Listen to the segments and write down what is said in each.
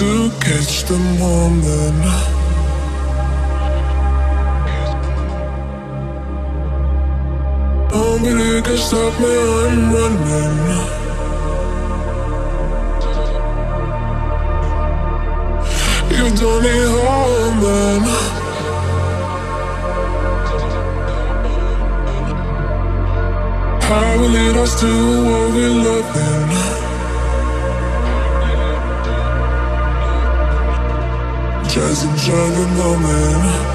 to catch the moment. Nobody oh, can stop me, I'm running. You've done me harm, man. How will it us to what we're loving? present, trying to moment.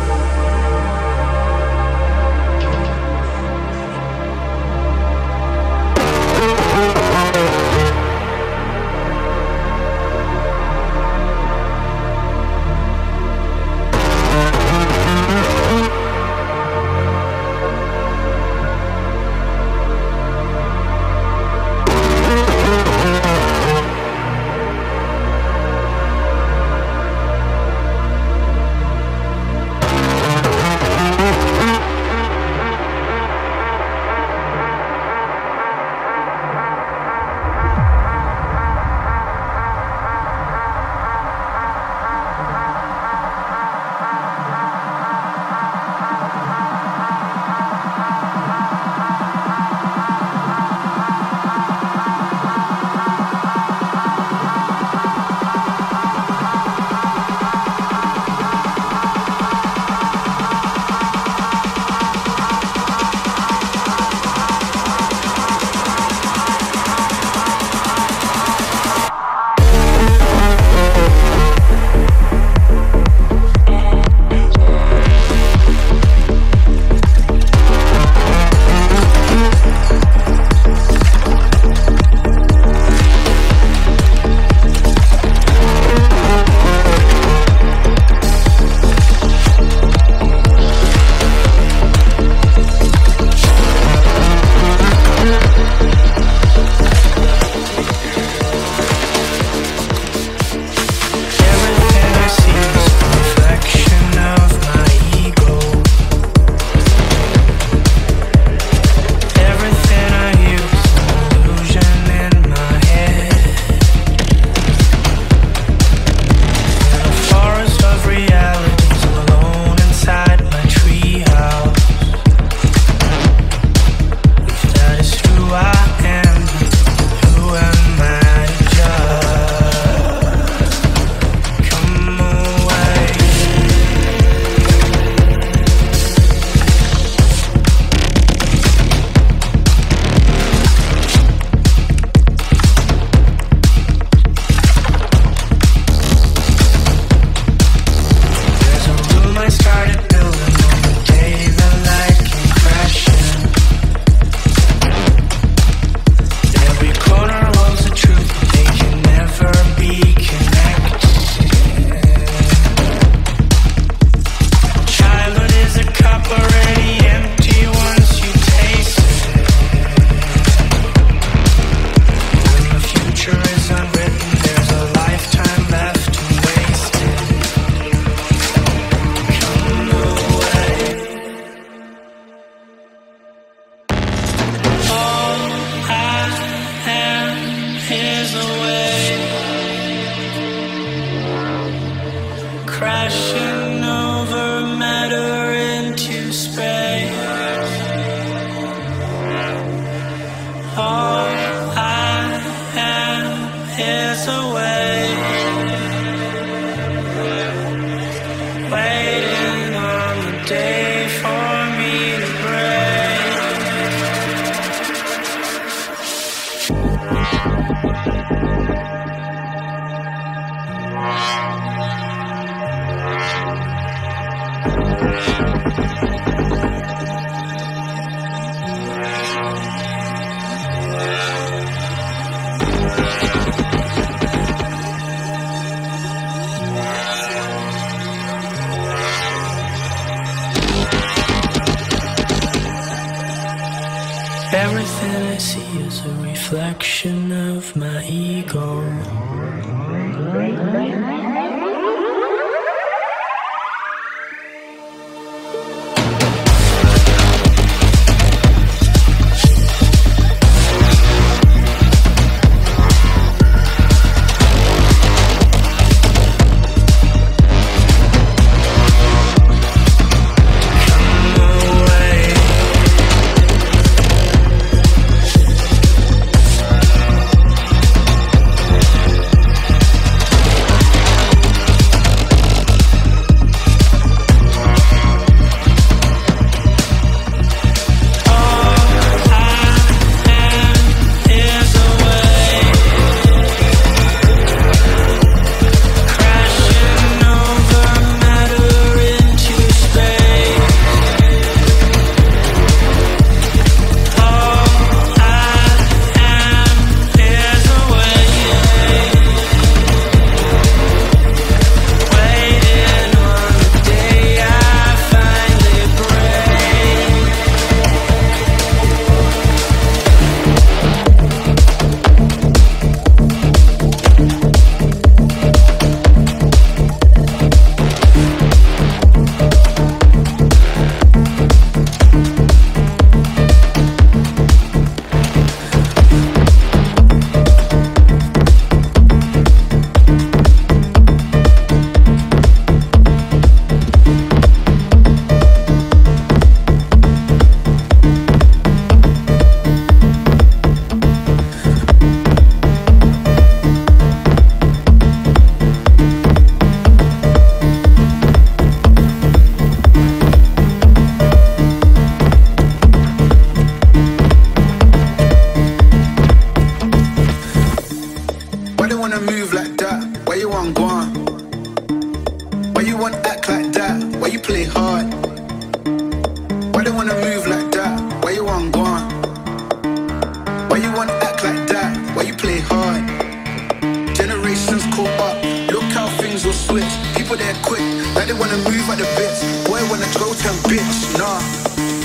African bitch, nah.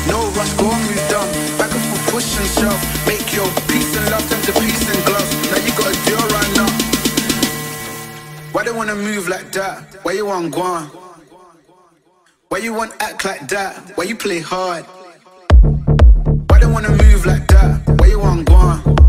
No rush, go on, you dumb. Back up for push and shove. Make your peace and love turn to peace and gloves. Now you got a deal right now. Why they wanna move like that? Why you want guan? Why you want act like that? Why you play hard? Why they wanna move like that? Why you want guan?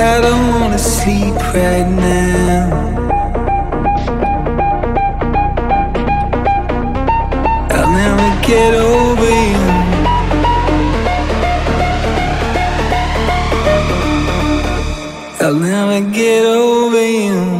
I don't wanna sleep right now. I'll never get over you. I'll never get over you.